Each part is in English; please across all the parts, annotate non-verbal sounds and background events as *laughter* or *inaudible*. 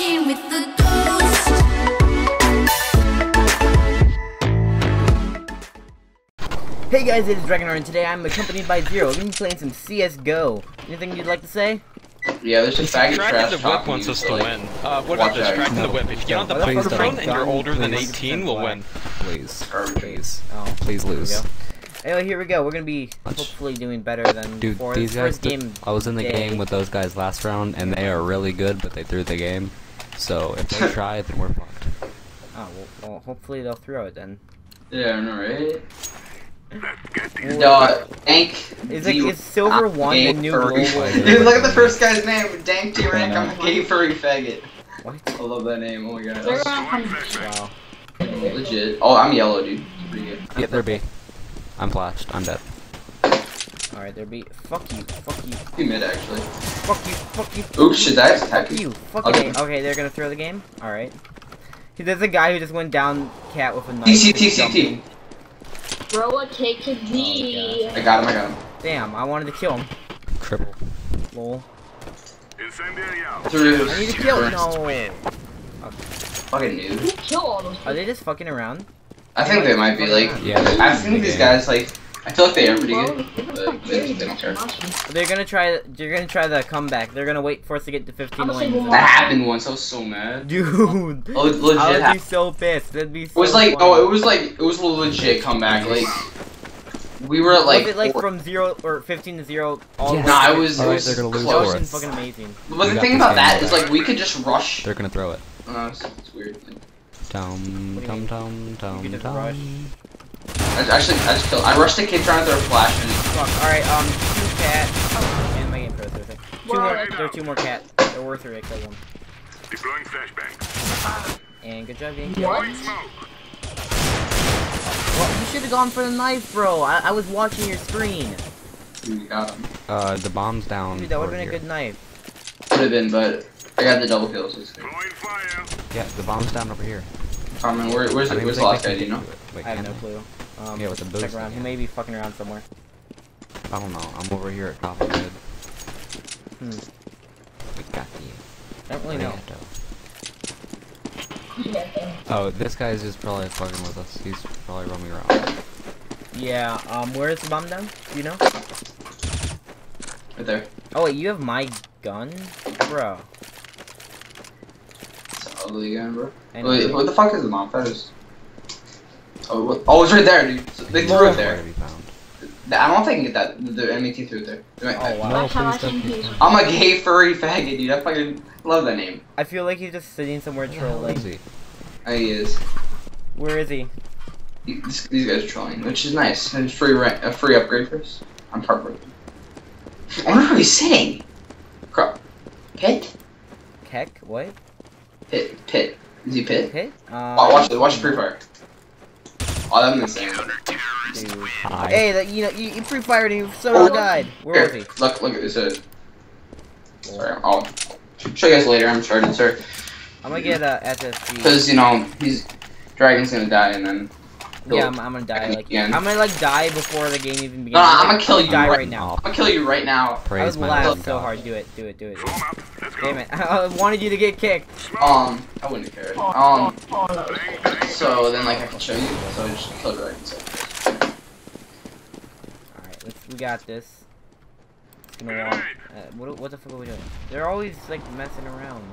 fucking with the ghost. Hey guys, it is DragonHeart, and today I'm accompanied by Zero. We're gonna be playing some CSGO. Anything you'd like to say? Yeah, there's just faggot Distracting trash the whip wants you, us to like, win. Uh, what watch about out. distracting the whip? If you get on the No, please microphone don't. and you're older than Please. 18, we'll win. Please, please, Oh, please lose. go. Anyway, here we go. We're gonna be hopefully doing better than Dude, before. these guys. first game. I was in the day. game with those guys last round, and they are really good, but they threw the game. So if they *laughs* try, then we're fucked. Oh, well, well, hopefully they'll throw it then. Yeah, I know, right? Well, Yo, Dank. Is D- it is Silver I'm One the new furry. global? *laughs* Dude, look at the first guy's name. Dank T rank. I'm a gay furry faggot. What? I love that name. Oh my god. They're Wow. legit. Oh, I'm yellow, dude. Pretty good. Yeah, they're B. I'm flashed. I'm dead. All right, there be. Fuck you. Fuck you. Pretty mid, actually. Fuck you. Fuck you. Oops, shit, that's Fuck attack you. Fuck Okay. okay. okay, they're gonna throw the game. All right. There's a guy who just went down cat with a knife. TC, Just TC, jumping. T. throw a take to D. I got him, I got him. Damn, I wanted to kill him. Triple. Lol. Through I need to kill. No. Fucking noob. Who killed all those Are they just fucking around? I think they might be like. Yeah. they're I in think the these game. guys like. I feel like they are pretty good. but they, they don't care. They're gonna try. They're gonna try the comeback. They're gonna wait for us to get to 15 I'm wins. That happened once. I was so mad. Dude, Oh, it legit I would be so pissed. That'd be. It was like, oh, funny. oh, it was like, it was a legit comeback. Like, we were at like, was it like four- from zero or 15 to zero? All Yeah. the Nah, it was, it was they're gonna lose That for was fucking amazing. But We the thing about game that all is back. like we could just rush. They're gonna throw it. Oh, it's, it's weird. Tum What do you tum mean? tum tum could just I, actually, I just killed. I rushed the kid trying to throw a flash and Fuck. All right. Um, two cat. Oh, and my game froze. There two more. What? There are two more cat. They're worth it. I killed one. Deploying flashbang. And good job, Yankee. What? Well, you should have gone for the knife, bro. I, I was watching your screen. we got him. Uh, the bomb's down. Dude, that would have over been a good knife. Could have been, but I got the double kills. It's fire. Yeah, the bomb's down over here. I mean, where, where's, I the, don't where's the think last guy? Do you know? Wait, I have no clue. Um, Yeah, with the check boost around. He may be fucking around somewhere. I don't know. I'm over here at top of mid. Hmm. We got you. I don't really know. Oh, this guy's just probably fucking with us. He's probably roaming around. Yeah. Um, where is the bomb down? Do you know? Right there. Oh wait, you have my gun, bro. It's ugly again, bro. And Wait, what the fuck is the mom? That is. Oh, what? oh, it's right there, dude. So they threw it there. to be found. I don't think I can get that. The, oh, the MET threw it there. Oh wow. No, I please don't think be he's- found. I'm a gay furry faggot, dude. I fucking love that name. I feel like he's just sitting somewhere Where the hell is trolling. he? Oh, he is. Where is he? He- this- These guys are trolling, which is nice. And free rent, a free upgrade for us. I'm heartbroken. I wonder who he's sitting. Crap. Pit? Keck? What? Pit. Pit. Is he Pit? Hit? Um, Oh, watch it. Watch the free fire. Oh, that's insane. dude. Hi. Hey, that you know you, you pre-fired and you so Oh. died. Where was he? look, look at this. Uh, sorry, I'll show you guys later. I'm charted, sir. I'm gonna get a SSG. Because you know he's Dragon's gonna die, and then Yeah, I'm, I'm gonna die. Like Again. I'm gonna like die before the game even begins. No, no, I'm gonna kill you Die right right now. I'm gonna kill you right now. I was my laugh Lord so God. hard. Do it. Do it. Do it. Warm up. Damn it! *laughs* I wanted you to get kicked. Um, I wouldn't have cared. Um, no. Bang, bang. so then like I can show you. So I just kill Dragon. So. All right, let's. We got this. It's gonna walk. Uh, what, what the fuck are we doing? They're always like messing around.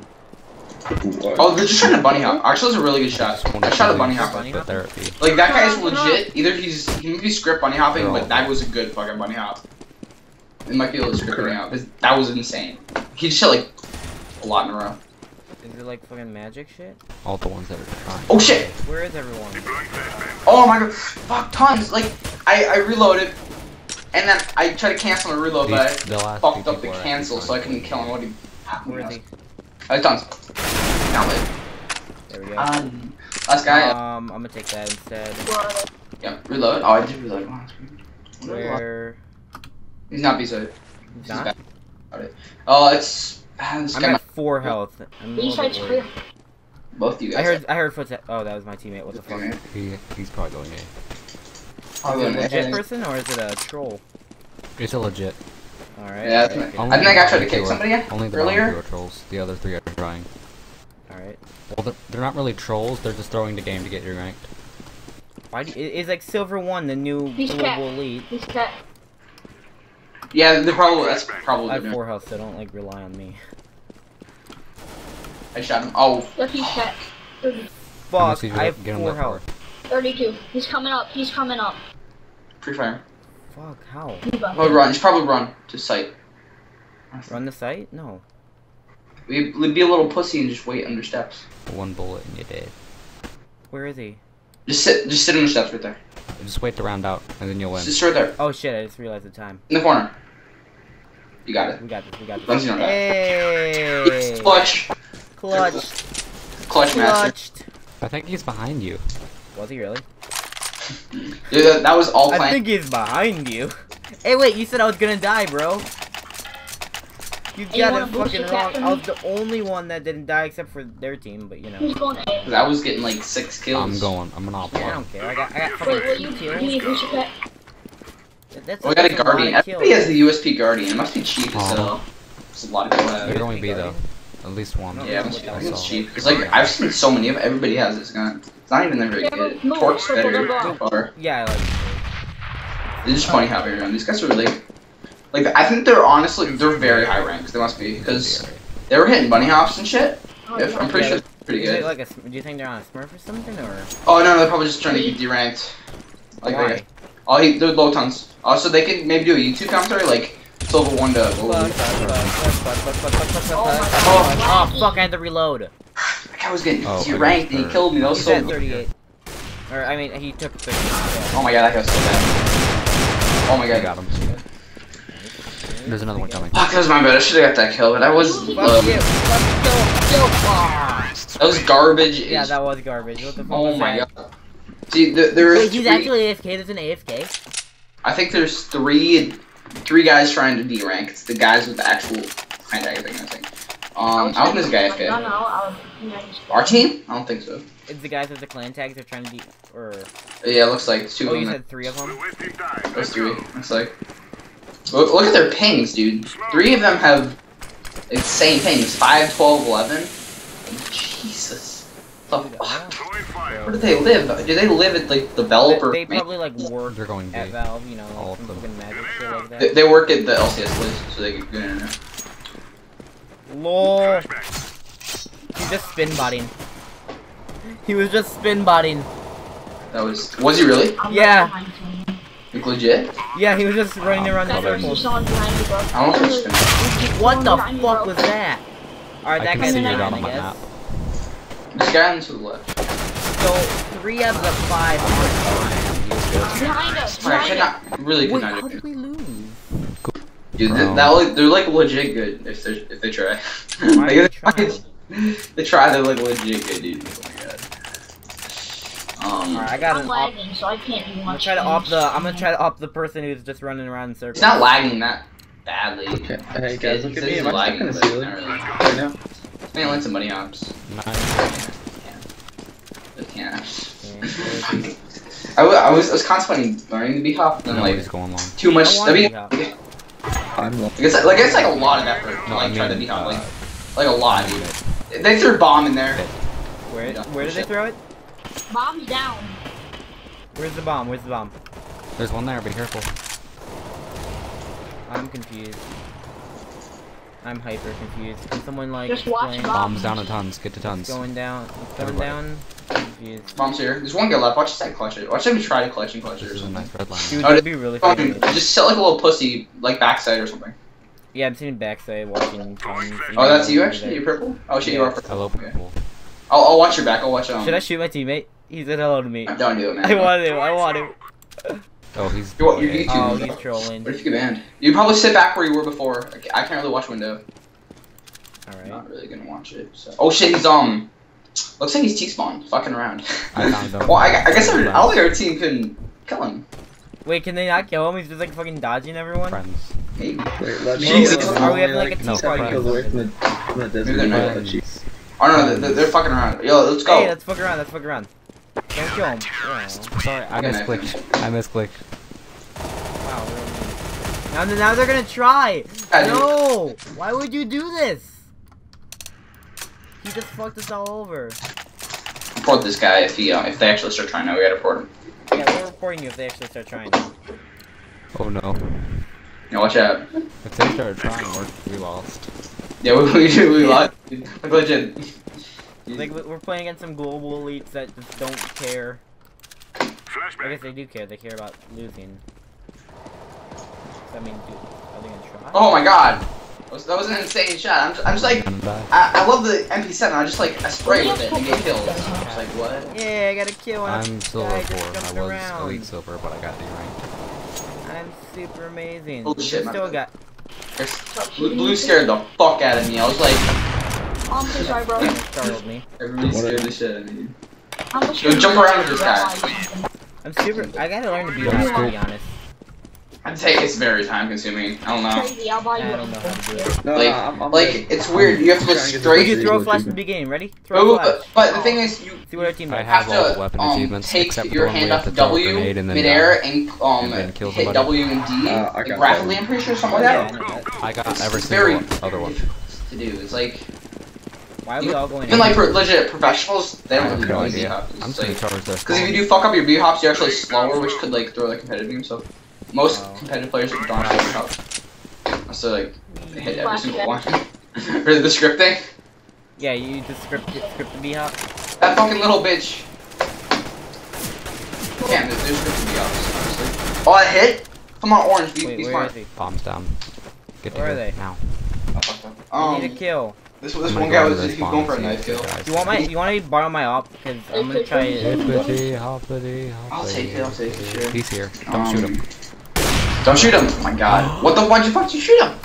Oh, they're just trying to bunny hop. Actually, that's a really good shot. Just I shot a bunny hop. Bunny the hop? therapy. Like that guy's legit. Either he's he might be script bunny hopping, They're but that was a good fucking bunny hop. It might be a little script bunny hop. but That was insane. He just shot like a lot in a row. Is it like fucking magic shit? All the ones that are trying. Oh shit! Where is everyone? Oh my god! Fuck tons. Like I I reloaded, and then I tried to cancel my reload, but These- the I fucked up the cancel, so I couldn't kill him. What he? Where is he? Uh, tons. Now lit. There we go. Um, last guy. Um, I'm gonna take that instead. What? yeah, reload. Oh, I did reload. Oh. Where? He's not beside. He's He's not? back. Alright. Oh, it's. ah, This I'm at four health. I'm a These little bit sides worried. clear. both you guys. I heard. I heard footsteps. Oh, that was my teammate. What the fuck? He, he's probably going A. Is it a legit person or is it a troll? It's a legit. All right. Yeah, I all think- I think I got tried to kick two are- somebody Only the earlier. bottom two are trolls. The other three are trying. Alright. Well, they're, they're not really trolls. They're just throwing the game to get you ranked. Why do, i- is like Silver 1 the new He's cat. global elite? He's cat. Yeah, they're probably that's probably. I have good. 4 health, so don't like rely on me. I shot him. Oh, Yep, he's cat. 30, Fuck, much did you I have get him 4 that health. 32. He's coming up. He's coming up. pre fire. Fuck, how? Eva. Oh, run. He's probably run to sight. Run the site? No. We would be a little pussy and just wait under steps. One bullet and you're dead. Where is he? Just sit. Just sit on the steps right there. Just wait to round out, and then you'll win. Just right there Oh shit, I just realized the time. in the corner. You got it. We got this, we got this. you on. Hey! Clutch. Clutched. Clutch master. Clutched. I think he's behind you. Was he really? Dude, that, that was all I think he's behind you. Hey, wait, you said I was gonna die, bro. You Hey, got wanna it fucking wrong. I was the only one that didn't die except for their team, but you know. He's going A. Cause I was getting like six kills. I'm going. I'm gonna Yeah, I don't care. I got, I got Wait, fucking will you, two you need kills. boost? That's, Oh, we got a that's lot guardian. Everybody has the USP guardian. It must be cheap as Oh. hell. There's a lot of people have You're it. going B though. At least one. Yeah, I it's, it's cheap. It's like I've seen so many of. Everybody has this gun. It's not even that very Yeah, good. but no, Torque's better so far. Yeah, like, They're just funny how very run. These guys are really. Like I think they're honestly they're very high ranks. They must be because they were hitting bunny hops and shit. Oh, If, I'm pretty Yeah, sure they're pretty is it good. like a, do you think they're on a Smurf or something, or? Oh no, they're probably just trying to get deranked. Like Why? they, oh, he, they're low tons. Oh, also, they can maybe do a YouTube commentary like Silver one does. Fuck, fuck, fuck, oh, oh, fuck, I had to reload. *sighs* That guy was getting oh, he ranked and he killed me. That was so at 38. Or, I mean, he took 38. Yeah. Oh my god, that guy's so bad. Oh my god. I got him. There's another one coming. Fuck, that was my bad. I should've got that kill, but I was low. Fuck you. Fuck you. Ah. That was garbage. Yeah, that was garbage. What the fuck oh my that? god. See, there, there Wait, he's actually AFK? There's an AFK? I think there's three three guys trying to D-rank. It's the guys with the actual clan tag thing. I think. Um, I don't think there's a guy No, AFK. no, I'll, yeah, Our team? I don't think so. It's the guys with the clan tags. They're trying to de or. Yeah, it looks like it's two Oh, of you them. said three of them. wasting time. Those three. Looks like. Look, look at their pings, dude. Three of them have insane pings. 5, 12, 11. Jesus. The Dude, fuck? I don't- Throwing fire. Where do they live? Do they live at like the developer? They, they probably like work They're going B. at Valve. You know, All like of some them. Fucking magic they, they work at the LCS list, so they get good internet. Lol. Flashbang. He's just spin botting. He was just spin botting. That was. Was he really? Yeah. right behind him. Like legit? Yeah, he was just running around in That there's circles. someone behind you, bro. I don't know spin. What the fuck was that? Alright, that guy's see in your I on my guess. map. This guy on to the left. So, three out of the five aren't Behind us, behind us. not really Wait, could how did we lose? Dude, Bro. that, that like, they're like legit good if they if they try. Why *laughs* Like, are they if trying? *laughs* They try. They're like legit good, dude. Oh my god. Um, Alright, I got I'm an op. lagging, so I can't do I'm gonna try to op the. I'm gonna try to op the person who's just running around in circles. it's not lagging that badly. Okay, hey guys, look at me. It's Am I lagging, stuck in but a ceiling not really. right now? I think I like some money ops. Nice. But yeah. Yeah, *laughs* I, I was I was contemplating learning to be hop, then Nobody's like going long. too much. I wanna That'd be be, hop. like I'm low. it's like it's like a lot of effort to like I try to mean, be hop, uh, like like a lot, dude. They threw a bomb in there. Where, where did they throw it? Bomb's down. Where's the bomb? Where's the bomb? There's one there. Be careful. I'm confused. I'm hyper confused. Can someone like Just watch explain? Bombs down to tons. Get to It's tons. going down. It's going Everybody. down. Confused. Bombs here. There's one guy left. Watch this guy clutch it. Watch him try to clutch and clutch it This or is a something. nice red line. Dude, Oh, that'd be really funny. Um, funny. just sit like a little pussy, like backside or something. Yeah, I'm sitting backside watching. tons, Oh, that's you actually. You're purple. Oh shit, you are purple. Hello, Okay. I'll, I'll watch your back. I'll watch um. Should I shoot my teammate? He said hello to me. Don't do it, man. I want to. I want to. Oh, he's. You want- you- you- Oh, too. he's trolling. What if you get banned? You probably sit back where you were before. I ca- I can't really watch window. I'm Alright. not really gonna watch it. So. Oh shit, he's um. Looks like he's T spawn, fucking around. I found him. well, I, I guess our, I our team can kill him. Wait, can they not kill him? He's just like fucking dodging everyone. Friends. Maybe. Wait, let me. Jesus. I'm Are we having, like, a No, ten seconds away from the, from the desert. Maybe they're but not. you- Oh no, they're, they're fucking around. Yo, let's go. Hey, let's fuck around. Let's fuck around. Don't kill him. Oh, Sorry, I Okay, misclicked. I misclicked. wow. really. Now, now they're gonna try. No. Why would you do this? He just fucked us all over. Report this guy if he uh, if they actually start trying. Now we gotta report him. Yeah, we're reporting you if they actually start trying. Oh no. Yeah, watch out. If they start trying, we're, lost. Yeah, we *laughs* we do we lost. Like legit. Like we- we're playing against some global elites that just don't care. I guess they do care. They care about losing. So, I mean, dude, are they gonna try? Oh my god. That was, that was an insane shot. I'm just, I'm just like, I, I love the MP7. I just like, I spray with it and get kills. I'm just like, what? Yeah, I got a kill on a I'm silver guy just four. I jumping was around. elite silver, but I got the ranked. I'm super amazing. Holy shit, Still got. Blue, Blue scared the fuck out of me. I was like, I'm so sorry, startled me. everybody scared the shit out of me. I'm Yo, jump around with this guy. I'm super. I gotta learn to be Yeah, honest. To be honest. I'd say it's very time consuming. I don't know. Crazy, I'll buy you I don't know how to do it. No, Like- no, I'm, I'm Like, good. it's weird. You have to go Trying to get straight. You throw a flash team. at the beginning. Ready? Throw a But, flash. but, but the thing is, you See what our team I have have all to weapon um, achievements take except your when hand off to throw a W and then midair die. and um And kill hit. W and D Uh, like got rapidly. I'm pretty sure something like that. I got every single other one. to do. It's like Why are we all going? even like for legit professionals, they don't have really no know idea. B hops. I'm It's just gonna like charge their because if you do fuck up your B hops, you're actually slower, which could like throw like competitive game. So most Oh. competitive players don't actually B hop. So like they hit every single one. *laughs* For the scripting, Yeah, you just script script the B hop. that fucking little bitch. Damn, there's there's scripting B hops. Honestly. Oh, I hit. Come on, orange. Be, Wait, be where smart. is he? Bombs down. Get to Where are they? now. Oh, fuck, fuck. I Um, need a kill. This I'm this oh one guy was the he was going for a knife kill. You want my? You want to borrow my op? Because I'm gonna try. Hippity hoppity I'll take it, I'll take it, sure. He's here. Don't um, shoot him. Don't shoot him! Oh my god. *gasps* What the? Why'd you fuck you shoot him?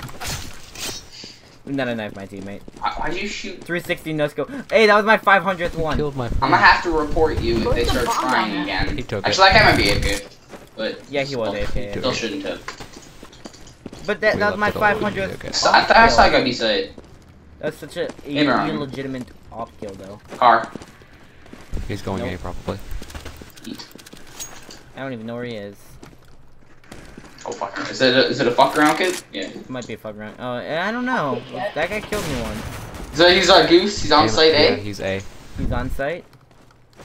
Not a knife, my teammate. Why- Why'd you shoot? 360 no scope. Hey, that was my 500th one. Killed my I'm gonna have to report you if Where's they the start bomb trying down again. He took it. Actually, that guy might be AFK. But Yeah, he was still, AFK. Still shouldn't have. But that, that was my left it all 500th. okay. So, I, I saw a guy be said. That's such a Hey, Ron. illegitimate op kill, though. Car. He's going Nope. A probably. Eat. I don't even know where he is. Oh fuck. Is it a, is it a fuck around kid? Yeah. It might be a fuck around. Oh, eh, I don't know. That guy killed me once. So he's our goose. He's on Yeah, site yeah, A. He's A. He's on site.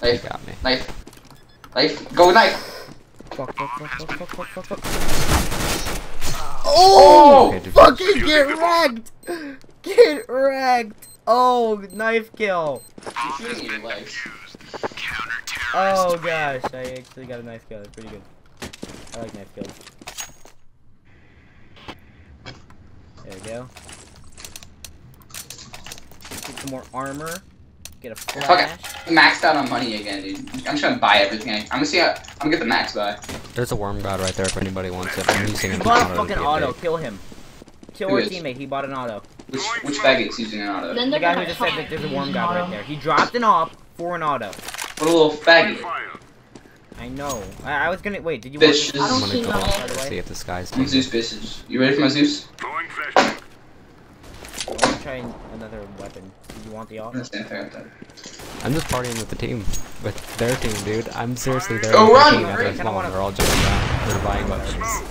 He Knife. got me. Knife. Knife. Go with knife. Fuck, fuck, fuck, fuck, fuck, fuck, fuck, fuck. Oh! Okay, Fucking get wrecked! Get wrecked! Oh, knife kill. He's shooting your legs. Oh gosh, I actually got a knife kill. It's pretty good. I like knife kills. There we go. Get some more armor. Get a Fuck flash. it. Maxed out on money again, dude. I'm just gonna buy everything. I, I'm gonna see. How, I'm gonna get the max buy. There's a worm god right there if anybody wants it. I'm using He it. bought a fucking auto. Kill him. Kill Who our is? teammate. He bought an auto. Which which faggot's using an auto? Then The they're guy gonna who just said that there's a warm worm use god auto. right there. He dropped an op for an auto. What a little On faggot. I know. I, I was gonna wait. Did you Bitch. want I I'm don't gonna see go no out other and way. see if this guy's I'm Zeus bitches. You ready for my Zeus? Throwing flashbang. I want to try another weapon. Did you want the op? I'm gonna stand there with that. I'm just partying with the team. With their team, dude. I'm seriously there. Go with their run, team at their spawn. Wanna... They're all jumping around. Uh, they're buying weapons.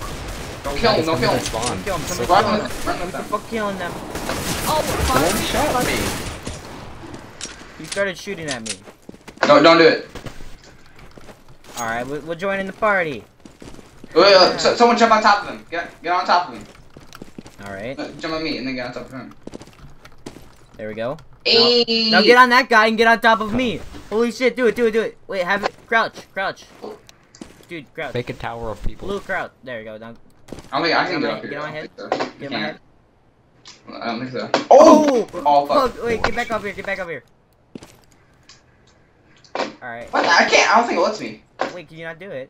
Don't kill him. Don't kill him. Spawn. Kill him. So Somebody Run kill him. with run with What the them. fuck killing them? Oh, fuck. Someone shot me. He started shooting at me. No, don't do it. Alright, we'll, we're joining the party. Wait, wait, wait, so, someone jump on top of him. Get get on top of him. Alright, Uh, Jump on me and then get on top of him. there we go. Hey. Now get on that guy and get on top of me. Holy shit, do it, do it, do it. Wait, have it. Crouch, crouch. Dude, crouch. Make a tower of people. Blue crouch. There you go. Now, I don't think I can Get get on up my- here. get on my head. don't think so. get You my head. Can't. I don't think so. Oh! Oh fuck. Fuck, wait, get back up here, get back up here. Alright. What? I can't. I don't think it lets me. Wait, can you not do it?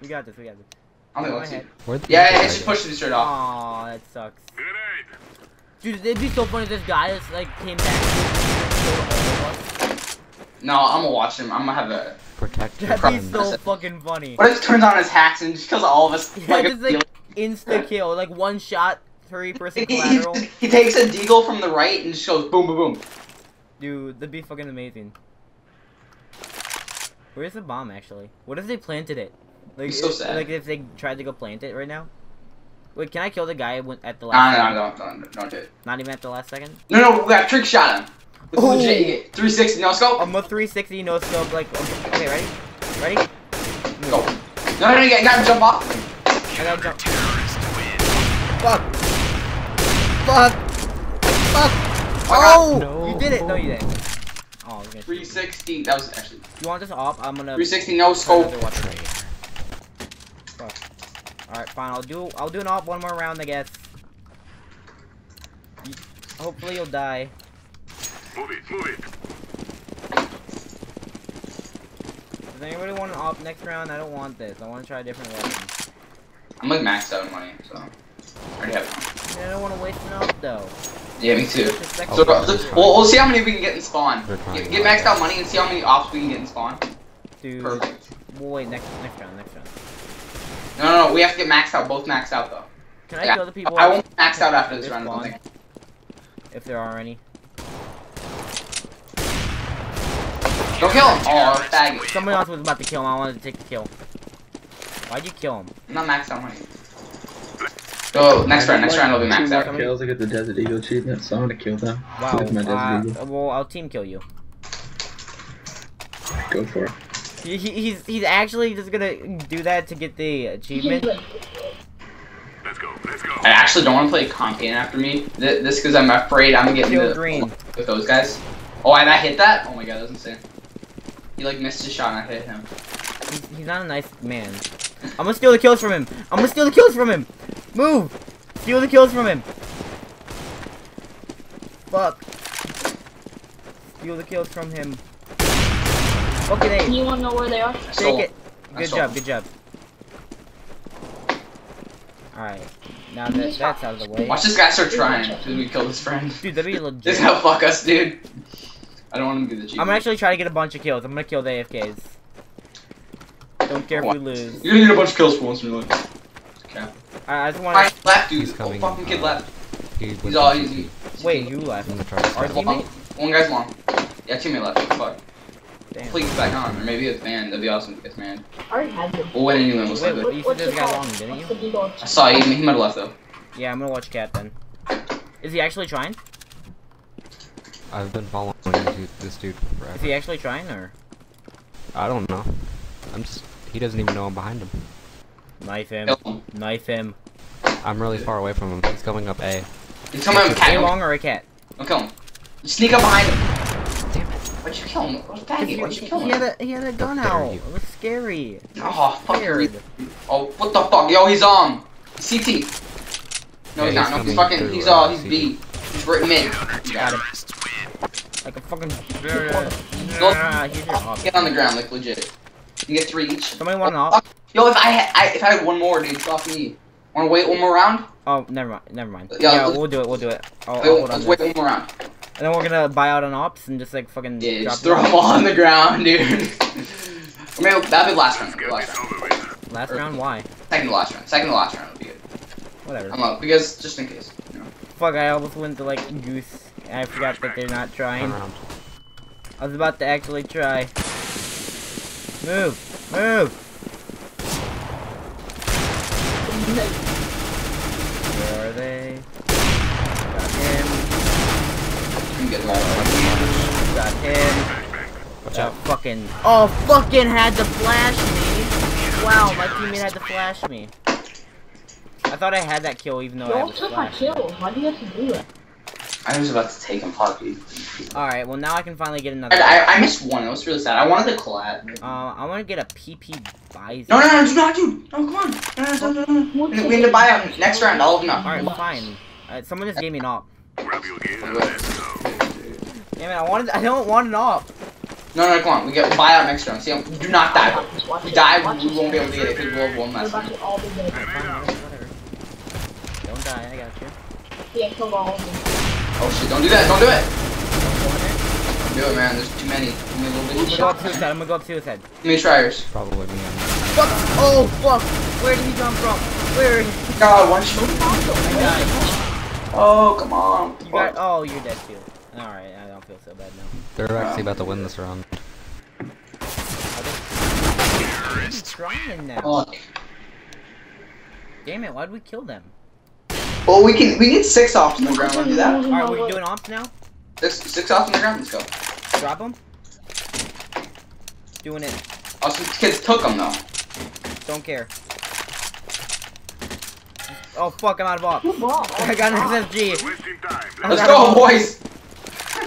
We got this, we got this. I don't think it ahead. lets me. Yeah, yeah, go? it just pushes me straight off. Aw, that sucks. Dude, it'd be so funny if this guy just like came back and killed all of us. No, I'm gonna watch him. I'm gonna have a. Protect That'd be so fucking funny. What if he turns on his hacks and just kills all of us? *laughs* Yeah, like, just like insta kill, like one shot, three person he, collateral. he takes a deagle from the right and just goes boom, boom, boom. Dude, that'd be fucking amazing. Where's the bomb actually? What if they planted it? Like, Be so if- sad. like if they tried to go plant it right now? Wait, can I kill the guy at the No, last no, second? no, don't, don't, don't it. Not even at the last second? No, no, we got trick shot him. It's legit. You get 360 no scope. I'm a 360 no scope. Like, okay, okay, ready? Ready? Go. No, no, no, you gotta jump off. I gotta jump. Fuck. Fuck. Fuck. Oh! No. You did it. No, you didn't. Oh, I was gonna shoot 360. That was actually You want this off? I'm gonna. 360 no scope. Another one. Alright, fine. I'll do. I'll do an off one more round, I guess. You- hopefully you'll die. Move it, move it. Does anybody want an off next round? I don't want this. I want to try a different weapon. I'm like maxed out on money, so I already have one. I don't want to waste an off though. Yeah, me too. Just like- So we'll, we'll see how many we can get in spawn. Get, to get maxed out money and see how many ops we can get in spawn. Dude. Perfect. Well, wait, next next round, next round. No, no, no, we have to get maxed out, both maxed out though. Can I Yeah, kill the people? I won't max out after this This round. I don't one. think. If there are any. Don't kill him. Oh, faggot. Somebody else was about to kill him. I wanted to take the kill. Why'd you kill him? I'm not maxed out money. Go next round. Next round will be maxed more out. kills, I get the Desert Eagle achievement, so I'm gonna kill them. Wow. With my Desert Uh, Eagle. well, I'll team kill you. Go for it. He, he, he's he's actually just gonna do that to get the achievement. Let's go, let's go. I actually don't want to play Concan after me. Th- This because I'm afraid I'm getting Kill the, green. with those guys. Oh, and I hit that? Oh my god, that was insane. He like missed his shot and I hit him. He's, he's not a nice man. I'm gonna steal the kills from him. I'm gonna steal the kills from him. Move. Steal the kills from him. Fuck. Steal the kills from him. Okay, A. You wanna know where they are? Take it. Good job, him. good job. Alright. Now that that's out of the way. Watch this guy start trying until we kill his friend. Dude, that'd be *laughs* legit. This is how fuck us, dude. I don't want him to get the achievement. I'm gonna actually try to get a bunch of kills. I'm gonna kill the AFKs. Don't care if we lose. You're gonna get a bunch of kills for once in your life. Okay. I, I just want Alright, to. left, dude. He's Oh, fucking kid uh, left. He He's all easy. Wait, who left? in the charge. Our One, teammate? one guy's long. Yeah, teammate left. Fuck. Damn. Please back on, or maybe it's man. That'd be awesome if it's man. I already had them. We'll win anyway, most Wait, likely. wait. You said this guy long, didn't you? I saw he, he might have left though. Yeah, I'm gonna watch Cat then. Is he actually trying? I've been following this- this dude Is forever. he actually trying or I don't know. I'm just. He doesn't even know I'm behind him. Knife him? Kill him. Knife him. I'm really far away from him. He's coming up A. He's coming with A cat. long or a cat? Don't kill him. You sneak up behind him. Damn it. Why'd you kill him? What a He, faggot? Why'd you kill him? he had him? a he had a gun out. you. It was scary. Oh, fuck Oh, what the fuck? Yo, he's um CT. No, Yeah, he's he's not. No, he's fucking. He's uh, uh, he's B. He's right mid. Got him. Like a fucking. Ah, here's your. Get on the ground, like legit. You get three each. Somebody want an Oh, op? Yo, if I, had, I if I had one more, dude, fuck me. Wanna wait one more round? Oh, never mind. Never mind. Yeah, Yeah, we'll do it. We'll do it. I'll, I'll Wait, hold let's to wait this. one more round. And then we're gonna buy out an ops and just like fucking. Yeah, drop just throw them all on the ground, *laughs* dude. or maybe that'd be last round. Last this round. over with. Last round? Why? Second to last round. Second to last round would be good. Whatever. I'm up because just in case. You know. Fuck, I almost went to like goose. I forgot that they're not trying. I was about to actually try. Move! Move! Where are they? Got him. You get them all. Got him. Watch out. fucking. Oh, fucking had to flash me! Wow, my teammate had to flash me. I thought I had that kill even though I Don't had to took my flash. kills. Why do you have to do that? I was about to take him, Poppy. Alright, well now I can finally get another. I, I, I missed one. That was really sad. I wanted the collab. Uh, I want to get a PP Bizon. No, no, no, do not, dude. No, come on. No, no, no, no, no. We we need to buy out next round. All of them. up. Alright, fine. Uh, someone just gave me an op. Grab your gear and let's go. Damn it, I wanted. I don't want an op. No, no, come on. We get buy out next round. See, do not die. If we die, watch we won't be able to get it because we'll have one We're less. about to all be dead. Fine, whatever, whatever. Don't die, I got you. Yeah, killed all of them. Oh shit! Don't do that. Don't do it. Don't go in there. Don't it, man. There's too many. Too many little I'm gonna go up suicide. I'm gonna go up suicide. Too many tryers. Probably me. I'm Fuck! Oh fuck! Where did he come from? Where? God, one shot. I died. Oh, come on. You got. Oh, you're dead too. All right, I don't feel so bad now. They're actually about to win this round. He's trying now. Fuck. Damn it! Why'd we kill them? Well, we can we get six off on the ground. Wanna do that? All right, we're doing ops now. Six, six off on the ground. Let's go. Drop him. Doing it. Oh, some kids took them though. Don't care. Oh fuck! I'm out of op. Good ball. I got an SSG. Wasting time. I Let's go, him. boys. *laughs*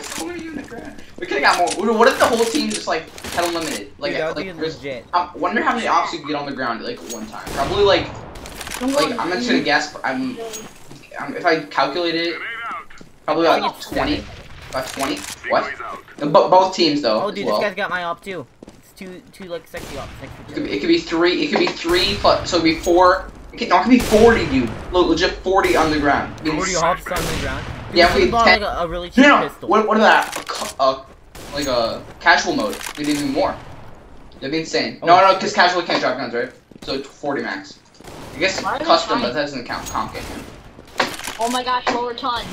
So many in the ground. We could have got more. What if the whole team just like had unlimited? Like, Dude, that would like be there's- legit. I wonder how many ops you could get on the ground like one time. Probably like like I'm just gonna guess. I'm, I'm if I calculate it, probably I like 20. About 20. What? Decoys. Bo- both teams though. Oh, dude, well. this guy's got my op too. It's two, two like sexy ops. It could, be, it could be three. It could be three plus. So it could be four. It could, no, it could be 40, dude. Look, legit 40 on the ground. Means- Forty ops on the ground. Dude, Yeah, we we bought like a, a really cheap No, no. pistol. What, what about that? A, a, like a casual mode? Maybe even more. That'd be insane. Oh, no, no, because casual can't drop guns, right? So 40 max. I guess Why custom, but that doesn't count. Comp game. Oh my gosh, lower tons.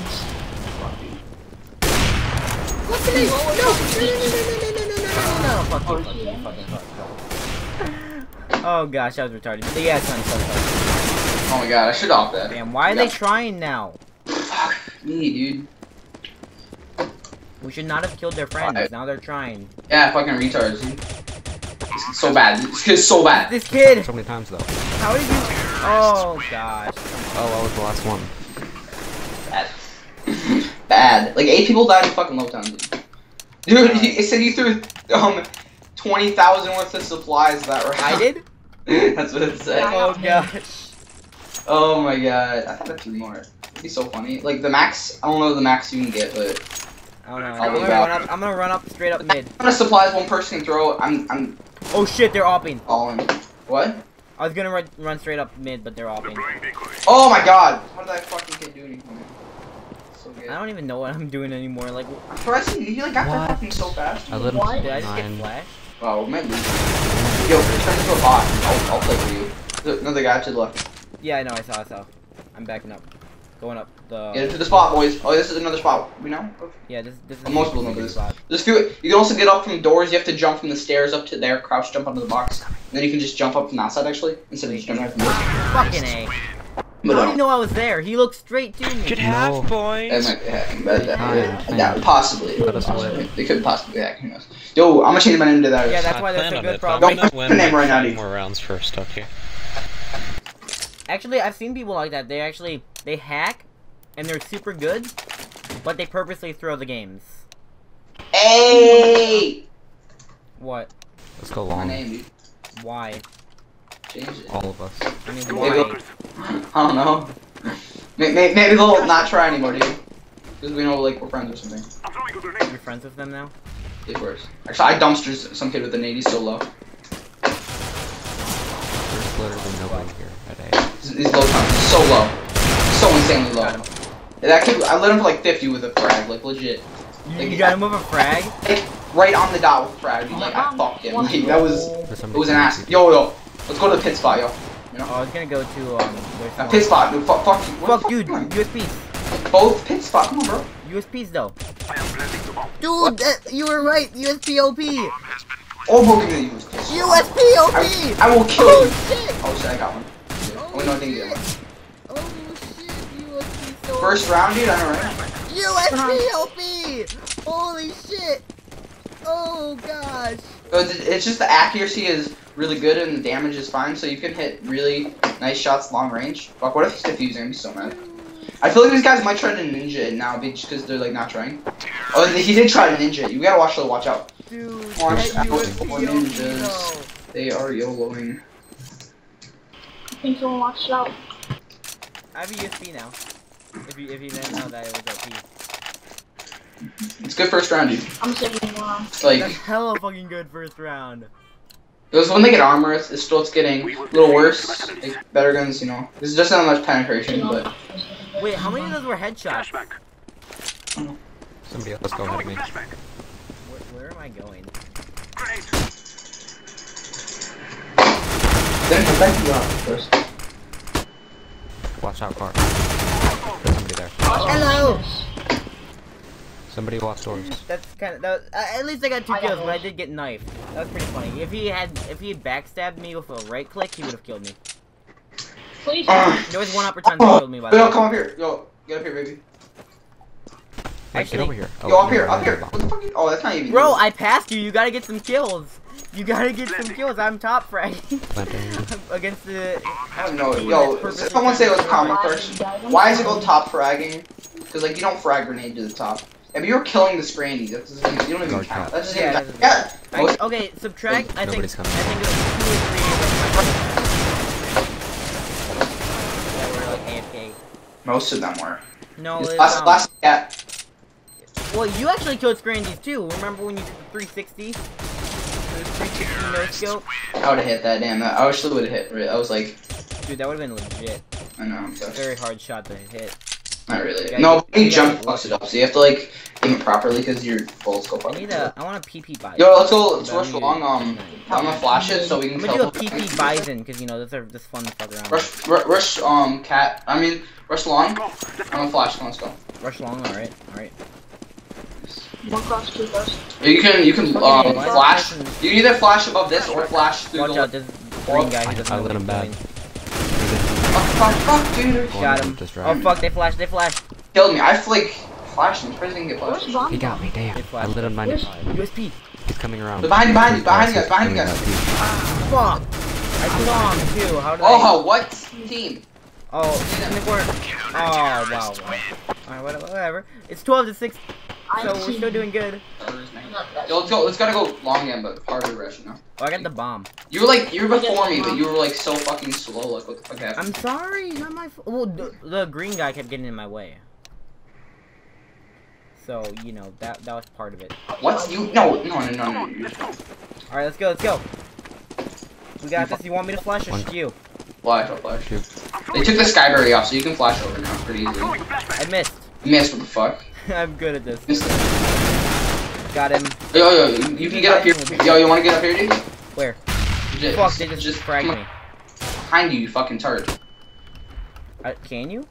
What's the name? No, no, no, no, no, no, no, no, no, no, fuck you, fuck you, fuck you, fuck you. Oh gosh, that was retarded. But yeah, son, son, son. Oh my god, I should off that. Damn, why are Yeah. they trying now? Fuck me, dude. We should not have killed their friends. Why? Now they're trying. Yeah, fucking retards, dude. It's so bad. This kid's so bad. This kid! So many times though. How did you? Oh gosh. Oh, I was the last one. Bad. bad. Like eight people died in fucking low town, dude. Dude, he, it said you threw um twenty thousand worth of supplies. That right? I did? *laughs* That's what it said. Yeah. Oh gosh. Oh my god, I thought I threw more. It'd be so funny. Like the max, I don't know the max you can get, but I don't know. I'll I'm gonna run up. I'm gonna run up straight up mid. how many supplies one person can throw? I'm I'm Oh shit, they're opping. all in. What? I was gonna run, run straight up mid, but they're opping. Oh my god! How did that fucking kid do anything? So good. I don't even know what I'm doing anymore. Like, Impressive, you like got that What? fucking so fast. I lit him What? did I just get nine. flashed? Wow, oh, maybe. Yo, turn into a bot. I'll, I'll play for you. Another guy to the left. Yeah, I know. I saw. I saw. I'm backing up. Going up the. Get into the spot, boys. Oh, this is another spot. We know. Yeah, this this is Most a people know good this. spot. There's few. You can also get up from doors. You have to jump from the stairs up to there, crouch jump onto the box. And then you can just jump up from that side actually, instead of just jumping from this. Fucking a. But How do you know I was there? He looked straight to me. Good No. half, that boys. might be hacking, but uh, that, Fine, yeah, fine. possibly. Let possibly. They could possibly be hacking. Who knows? Yo, I'm gonna change my name to that. Yeah, that's I why there's plan a good it, problem. I'm Don't gonna put the name right now, five dude. more rounds first, okay? Actually, I've seen people like that. They actually they hack, and they're super good, but they purposely throw the games. Hey, What? Let's go long. my name, dude. Why? Change it. All of us. I mean, Maybe why? *laughs* they'll- I don't know. Maybe, maybe they'll not try anymore, dude. Because we know like we're friends or something. I'm throwing a grenade. You're friends with them now? It works. Actually, I dumpsters some kid with an 80 so low. There's literally nobody here at A. He's, he's low time. He's so low. So insanely low. Got him. Yeah, That kid, I lit him for like 50 with a frag, like legit. You, Like, you got him with a frag? *laughs* Like right on the dot with a frag. Dude. Like I oh fucked him. Like, that was Oh, it was an ass. Yo yo, let's go to the pit spot, yo. I was gonna go to um. there's That pit spot, dude. Fuck, fuck you. Fuck, dude. you doing? USPs. Both pit spot. Come on, bro. USPs though. I am planting the bomb. Dude, that, you were right. USPOP. Bomb has been Oh, bro, give me the use. USPOP. I, I will kill Oh you. shit. Oh shit, I got one. Oh, no, I didn't get one. Oh shit. USP so First round, dude. I know, right? USPOP. Holy shit. Oh gosh. It's, it's just the accuracy is really good and the damage is fine, so you can hit really nice shots long range. Fuck, what if he's defusing? I'd be so mad. I feel like these guys might try to ninja it now just because they're like not trying. Oh, he did try to ninja it. You gotta watch the watch out. Dude, Watch out for OP ninjas. They are YOLOing. I think someone watched out. I have a USP now. If you if you didn't know that it was OP. It's good first round, dude. I'm saving one. Uh, like, That's hella fucking good first round. Because when they get armor, it's, it starts getting a little worse. Like, better guns, you know. This is just not much penetration, but Wait, how many of those were headshots? Somebody else go I'm ahead me. Where, where am I going? Grenade. then come back to you first. Watch out, car. There's somebody there. Hello. Somebody watch doors. That's kind of that. Uh, at least I got two I kills, but I did get knifed. That was pretty funny. If he had if he had backstabbed me with a right click, he would have killed me. Please. Uh, There was one opportunity he oh, killed me by the yo, come up here. Yo, get up here, baby. Wait, Actually- get over here. Oh, Yo, up here, up here. What the fuck? Oh, that's not even. Bro, you. I passed you. You gotta get some kills. You gotta get some kills. I'm top fragging *laughs* against the. I don't know. Yo, someone say it was comment first. Why is it called top fragging? Because like you don't frag grenade to the top. If you're killing the scrandy, that doesn't, you don't even Guard count. cap. That doesn't Yeah, even that Yeah. I, okay, subtract. I think. Nobody's coming. I think it was two or three that were like AFK. most of them were. No, it's, Last, um, last, yeah. Well, you actually killed Scrandies too. Remember when you did the 360? 360 no scope? I would have hit that. Damn, that, I actually would have hit. I was like, Dude, that would have been legit. I know. I'm. Very hard shot to hit. Not really. Yeah, no, you- when you you jump, gotta- it up. So you have to like aim it properly because your full scope. I need a. I want a PP Bizon. Yo, let's go. Let's rush along. Um, I'm gonna flash it so we can. I'm gonna do a PP Bizon because you know those are just fun to fuck around. Rush, with. rush. Um, cat. I mean, rush long. Go. I'm go. gonna flash. On, let's go. Rush long. All right. All right. One cross, two cross. You can you can um A, flash. You can either flash above this or flash through Watch the. out, this green guy. I- He doesn't I know lit him he's bad. doing. Fuck, fuck, fuck, dude. Got him. Just Oh fuck! They flashed. They flashed. Killed me. I like flashed him. Surprised I get Where's flashed. He got me, damn. I flashed. lit him 95. USP. He's coming around. Behind you, behind you, behind you He's behind you coming guys. up. Fuck! I saw him too. How did oh, I? Oh, what team? Oh, in the corner. Oh, wow. wow. Alright, whatever, whatever. It's 12 to 6, I so we're still doing good. Yo, let's go. Let's gotta go long again, but harder rush, you know. Oh, I got the bomb. You were like you were before me, but you were like so fucking slow. Like what the fuck happened? I'm sorry, not my fault. Well, the, the green guy kept getting in my way. So, you know, that that was part of it. What's you? No, no, no, no, no. you- Alright, let's go, let's go. We got this. You want me to flash or shoot you? Flash, I'll flash. Shoot. They took the skyberry off, so you can flash over now pretty easily. Throwing a flashbang. I missed. You missed. What the fuck? *laughs* I'm good at this. Got him. Yo, yo, you, you can get up here. Yo, you wanna get up here, dude? Where? Just, Fuck, they just, fragged me. Behind you, you fucking tart. Uh, can you?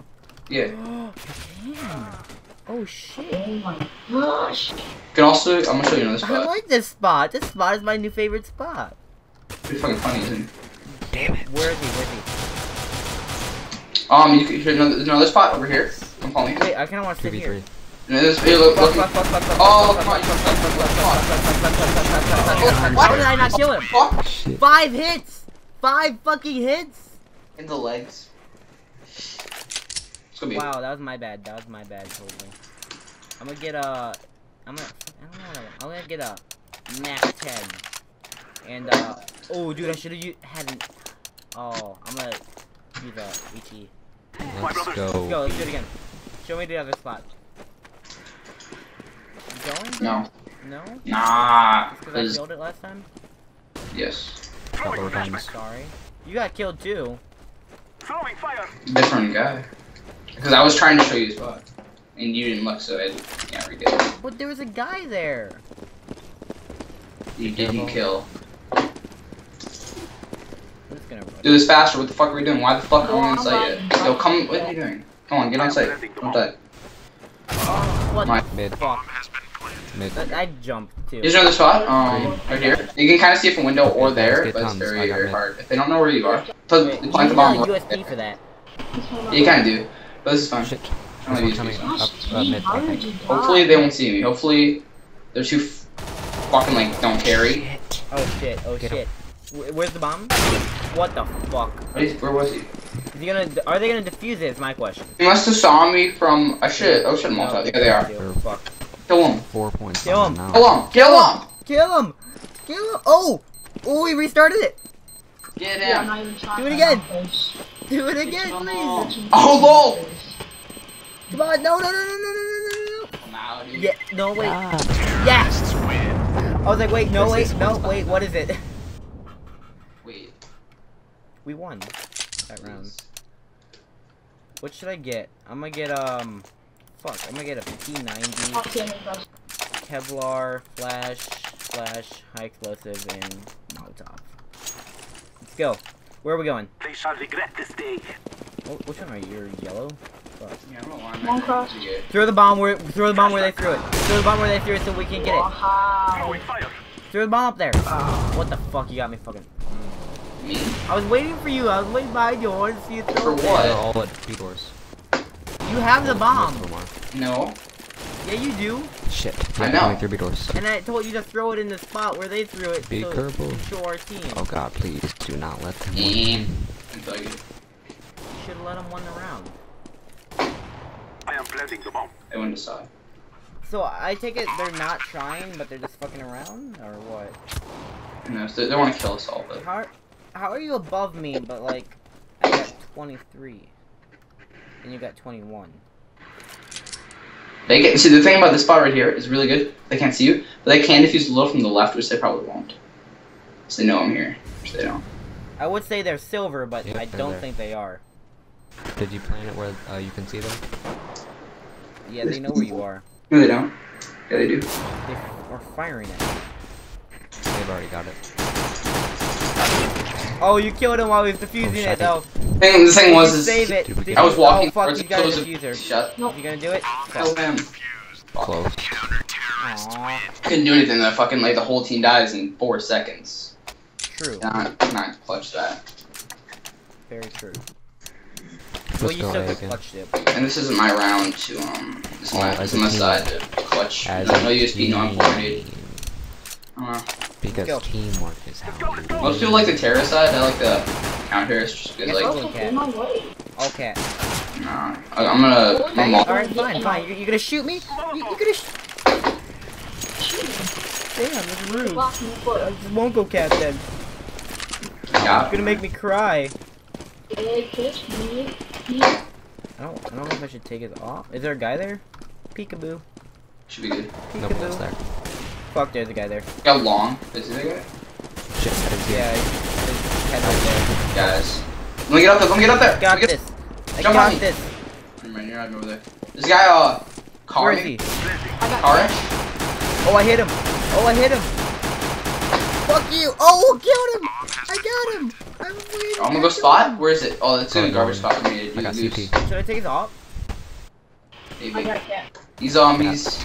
Yeah. *gasps* You can. Oh shit. Oh my gosh. Can also, I'm gonna show you another *laughs* spot. I like this spot. This spot is my new favorite spot. Pretty fucking funny, isn't it? Damn it. Where is he? Where is he? Um, you can here's another, there's another spot over here. Come follow me. Wait, I kind of want to sit here. 2v3. This, here, look, look. fuck, fuck, fuck, fuck, Oh, come on. How did I not kill him? Fuck Five hits! Five fucking hits! in the legs. It's gonna be. Wow, that was my bad. That was my bad, totally. I'm gonna get a. I'm gonna. I don't know. What I, I'm gonna get a Mac 10. And uh. Oh, dude, I should have had an. Oh, I'm gonna use a HE. Let's Let's go. go. Let's do it again. Show me the other spot. You going? No. No? Nah. Just because I Cause, killed it last time? yes. Couple of times. Sorry. You got killed too. Throwing fire. Different guy. Because I was trying to show you the spot. And you didn't look, so I can't re it. But there was a guy there. You didn't kill. I'm just gonna run. Do this faster. What the fuck are we doing? Why the fuck are we on site yet? Yo, come. What are you doing? Come on, get on site. Don't die. What My- the Mid. Fuck? Mid. That, I jumped too. Here's another spot. Um, right here. You can kind of see it from window or there, but it's tons. Very, very mid. hard. If they don't know where you are, put Wait, you plant the need bomb. a right for that. Yeah, you kind of do. But this is fine. Shit. I'm gonna use coming these. up uh, mid. I think. Hopefully they won't see me. Hopefully they're too f- fucking like don't carry. Oh shit, oh Get shit. Wh- Where's the bomb? What the fuck? What is- Where was he? Is he gonna, are they gonna defuse it is my question. He must have saw me from. I should. Oh shit, I'm Yeah, they are. do. Fuck. Kill him. Four points. Kill him. Kill him. Kill him. Kill him. Kill him. Oh. Oh, he restarted it. Get him. Do it again. Do it again, please. Oh, lol. Come on. No, no, no, no, no, no, no, no. Yeah. No, wait. Yes. I was like, wait, no, wait, no, wait, what is it? Wait. We won that round. What should I get? I'm gonna get, um fuck, I'm gonna get a P90, Top 10 impressive. Kevlar, Flash, Flash, High Explosive, and Molotov. Let's go. Where are we going? They shall regret this day. Oh, which one are you? You're yellow? Yeah, I'm One cross. up to get- Throw the bomb where throw the bomb where they threw it. Throw the bomb where they threw it so we can get it. Wow. Throwing fire. Throw the bomb up there. Ah. What the fuck? You got me fucking. Me? I was waiting for you. I was waiting behind you. I wanted to see you throw For what? all at B doors. You have the bomb. Most of them are. No. Yeah, you do. Shit. I Yeah, know. coming through B doors. And I told you to throw it in the spot where they threw it. Be so careful. to Show our team. Oh god, please do not let them Mm. win. Until you- Should have let them win the round. I am planting the bomb. They wouldn't decide. So I take it they're not trying, but they're just fucking around, or what? No, so they want to kill us all, but How how are you above me, but like I got 23, and you got 21? they get. See, the thing about this spot right here is really good. They can't see you, but they can defuse a little from the left, which they probably won't. So they know I'm here, which they don't. I would say they're silver, but Yep, I don't there. think they are. Did you plan it where uh, you can see them? Yeah, they know where you are. No, they don't. Yeah, they do. They are firing it. They've already got it. Oh, you killed him while he was defusing Oh, it, shut though. Thing, the thing was, is save it. Did we Did get I was walking Oh, fuck, towards you the got a close of diffuser. shut. You gonna do it? Kill him. Close. Aww, Couldn't do anything. The fucking like the whole team dies in four seconds. true. Not not clutch that. Very true. Let's well, you still A could again. clutch it. And this isn't my round to um. This is Oh, my, as this is my side to clutch. As no, a no USP, no team. M4 uh, Because go. teamwork is how you do Most people like the terror side. I like the counter. Just because Yes, like Holy Okay, cat. in my. Okay. nah. I- I'm gonna. I'm Yeah. walk- Alright, fine, fine. You're, you're gonna shoot me? You, you're gonna sh- Damn, that's rude. Block me foot. Just won't go cat then. Yeah. You're gonna make me cry. Hey, kiss me. I don't, I don't know if I should take it off. Is there a guy there? Peekaboo. Should be good. Nobody else Peekaboo. there. Fuck, there's a guy there. How long is it? Again? Shit, I didn't see Yeah, it. he's head right Guys. Let me get up there. Let me get up there. there. Got get- this. I Jump got on me. this. Never mind, you're not over there. This guy, uh, car Where is he? I got Car Oh, I hit him. Oh, I hit him. Fuck you. Oh, killed him. I got him. I'm waiting. I'm gonna go spot. Where is it? Oh, it's in the garbage spot for me to I got. CT. Should I take his off? I got a cat. These zombies.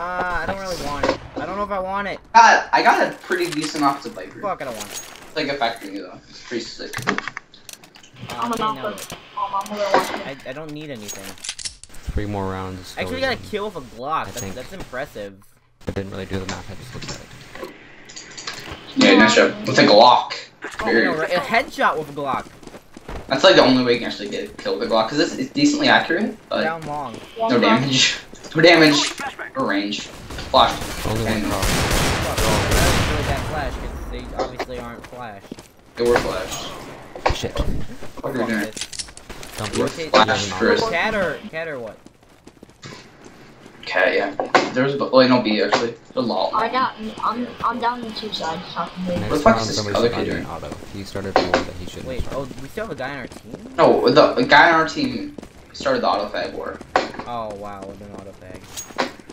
Ah, I don't really want it. I don't know if I want it. God, I got a pretty decent offensive viper. Fuck, I don't want it. It's like affecting you though. It's pretty sick. I'm Uh, an okay, Um, I'm gonna watch I. I don't need anything. Three more rounds. I actually so got a kill with a Glock. That's, think- that's impressive. I didn't really do the math, I just looked at it. Yeah, nice job. With a Glock. Oh, no, right, a headshot with a Glock. That's like the only way you can actually get a kill with a Glock because it's, it's decently accurate, but Down long. No block. damage. *laughs* No damage Flashbang. or range. Flash. Only one And- cross. Fuck, that was really bad flash because they obviously aren't flash. They were flash. Shit. What are you doing? this. Don't They were be flash first. Cat or cat or what? Okay, yeah. There's a wait, no B actually. The lol. I got. I'm. I'm down in two sides. Talking to me. The fuck is this other kid doing? auto. He started a war that he shouldn't Wait, start. oh, we still have a guy on our team? No, the, the guy on our team started the auto fag war. Oh wow, with an auto bag.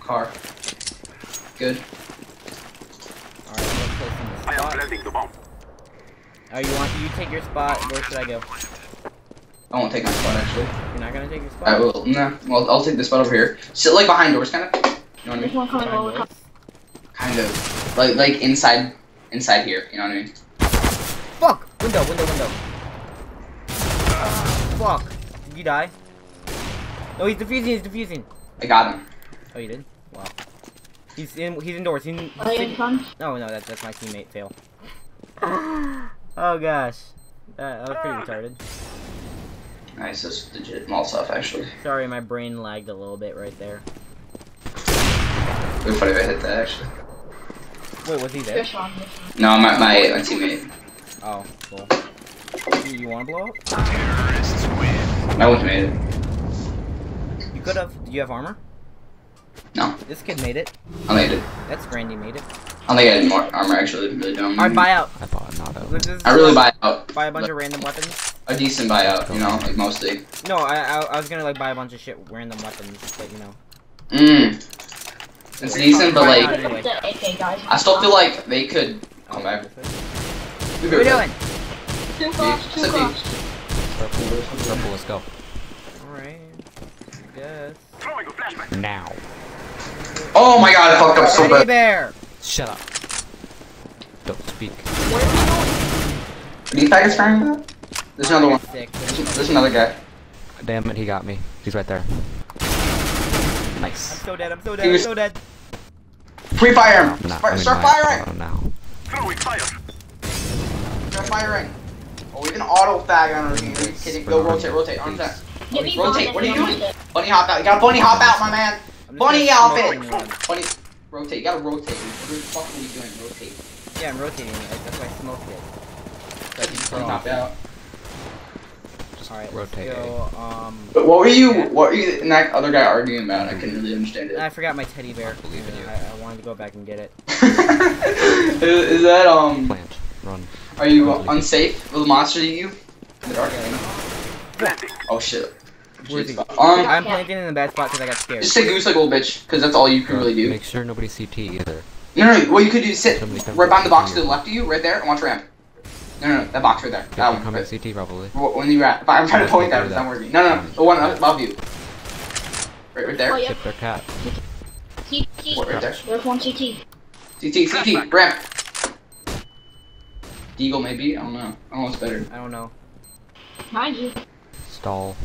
Car. Good. Alright, let's place in the I am spot. planting the bomb. Oh, you want you take your spot? Where should I go? I won't take my spot actually. You're not gonna take your spot. I will. Nah. Well, I'll take this spot over here. Sit like behind doors, kind of. You know what I mean? one coming over. Kind of. Like like inside inside here. You know what I mean? Fuck! Window, window, window. Fuck. Did you die? No, he's defusing. He's defusing. I got him. Oh, you did? Wow. He's in. He's indoors. He's, in, Are you in he's front? No, no, that's that's my teammate. Fail. oh gosh, that, that was pretty retarded. Nice. That's legit Molotov actually. Sorry, my brain lagged a little bit right there. It would be funny if I hit that actually. Wait, was he there? This one. This one. No, my my, my teammate. Oh, cool. You, you want to blow up? I wouldn't have made it. You could have. Do you have armor? No, This kid made it. I made it. That's Grandy made it. I don't think I had more armor actually. Really dumb. Alright, buy out. I bought an auto. I really buy out. buy a bunch of random weapons. A decent buyout, you know, like mostly. No, I, I I was gonna like buy a bunch of shit random weapons, but you know. Mmm. It's decent, but like, anyway. The AK guys. I still feel like they could Oh, come back. What are we doing? Two cross. Two City. cross. Purple, purple, let's go. Alright. Guess. Throwing a flashbang. Now. Oh my god, I fucked up so Teddy bad. bear! Shut up. Don't speak. Where are we going? Are these packets firing that? There's another one. There's, there's another guy. Damn it, he got me. He's right there. Nice. I'm so dead. I'm so He dead. I'm was- so dead. Free fire him. Not, Fire- I mean, start firing. oh, now. Throwing fire. Start firing. Oh, we have an auto fag on our team. Are you kidding? Go rotate, rotate. On that. Give me Rotate, one what are you doing? Bunny hop out. You gotta bunny hop out, my man. Bunny gonna outfit. Bunny. Rotate. You gotta rotate. What the fuck are you doing? Rotate. Yeah, I'm rotating. it. That's why I smoked it. So I can Bunny hop out. Alright, rotate go. Um, But what were you? What were you and that other guy arguing about? I couldn't really understand it. I forgot my teddy bear. I believe in Yeah, you. I, I wanted to go back and get it. *laughs* is, is that um? Plant. Run. Are you unsafe with the monster to you? The dark thing. Planting. Oh shit. Where's? Um, I'm planting in the bad spot because I got scared. just say goose like a little bitch, because that's all you can really do. Make sure nobody CT either. No, no, no. What you could do is sit Somebody right behind the box to the left of you, right there, and watch ramp. No, no, no, that box right there. That one. coming Right. CT probably. When you at, I'm trying to point that, it's not working. No, no, no, the one above you. Right, right Oh, there. yeah. Hit their cat. CT. What, right there. There's one CT. CT, CT, ramp. Deagle maybe. I don't know. I don't know what's better. I don't know. Mind you. Stall.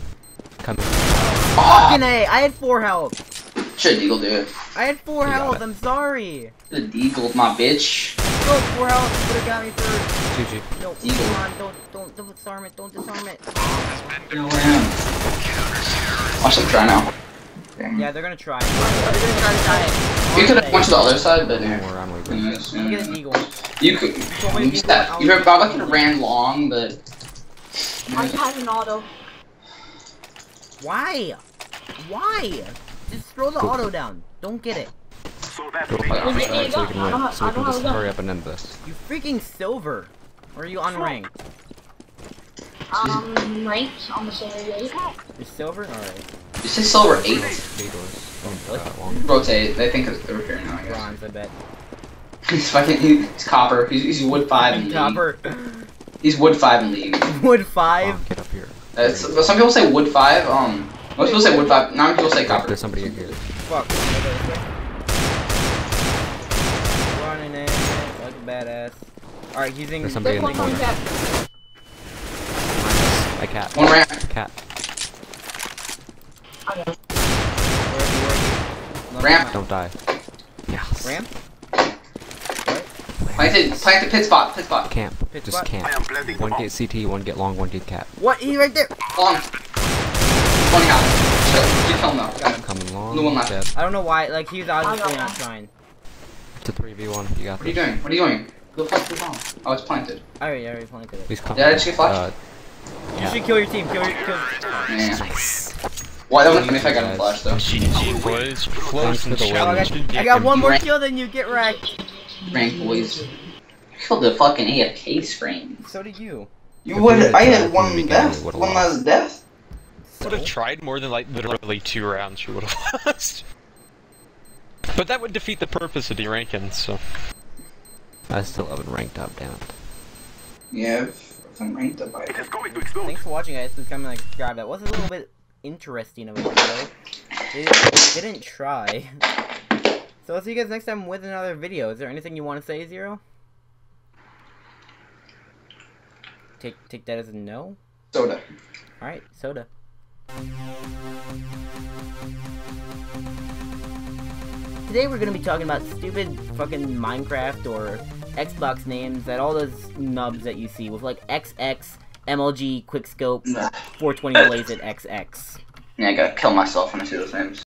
Coming. Oh, Fucking A! I had four health! should Deagle do it. I had four You health. I'm sorry! The Deagle, my bitch. Go, four health! Would've got me first! GG. No, Eagle. come on, don't, don't, don't disarm it, don't disarm it! No ramp. Watch them try now. Damn. Yeah, they're gonna try. They're gonna try to die. You could have went to the other side, but Don't yeah. worry, I'm leaving. Anyways, Let me get an eagle. You could. You could that. You heard could have ran long, but. I have an auto. Why? Why? Just throw the auto down. Don't get it. So that's Go makes fight Well, for there you so we go. can I don't win. So we I can don't just hurry up and end this. You freaking silver. Or are you unranked? Um, ranked on the same rate. You're silver? Alright. You say silver eight. Potatoes. Really? Uh, long. Rotate. They think it's they're here now. I guess. Bronze, I bet. He's fucking. He's copper. He's, he's wood five in *laughs* league. Copper. He's wood five in league. Wood Oh, 5. get up here. That's, but some people say wood five. Um, most people say wood five. Not many people say copper. There's somebody in here. Fuck. Running it like a badass. Alright, he's in. There's somebody in There's the corner. coming back. My cat. One ramp. Cat. Okay. Where is he? Where is he? No, Ramp. Don't die. Yes. mind. Ramp? Planted. Planted pit spot. Pit spot. Camp. Pitch Just what? camp. I am planting the One get CT, one get long, one get cap. What? He's right there. Long. One guy. Chill. You kill him though. Coming long. The one left. Dead. I don't know why. Like, he's obviously not trying. It's a 3v1. You got What are you doing? What are you doing? Go fuck the bomb. Oh, it's planted. I already, I already planted it. Please come. Did I just get flashed? Uh, You yeah. should kill your team. Kill your. Kill. Yeah. Why that wasn't if I got him flash though. GG boys, close Thanks and for the Oh, I, challenge. got, I got one more kill than you. Get wrecked. Rank boys. I Killed the fucking AFK screen. So did you. You If would. we had I had one death. One lost. last death. Would have tried more than like literally two rounds, you would have *laughs* lost. But that would defeat the purpose of deranking, so. I still haven't ranked up, damn it. Yeah, I'm ranked up by It is going to explode. Thanks for watching, guys. Please comment, like, subscribe. That was a little bit interesting of a video. They didn't, they didn't try. *laughs* So I'll see you guys next time with another video. Is there anything you want to say, Zero? Take take that as a no. soda. All right, soda. Today we're gonna be talking about stupid fucking Minecraft or Xbox names that all those nubs that you see with like XX, MLG, Quickscope, 420 Blaze at XX. Yeah, I gotta kill myself when I see those names.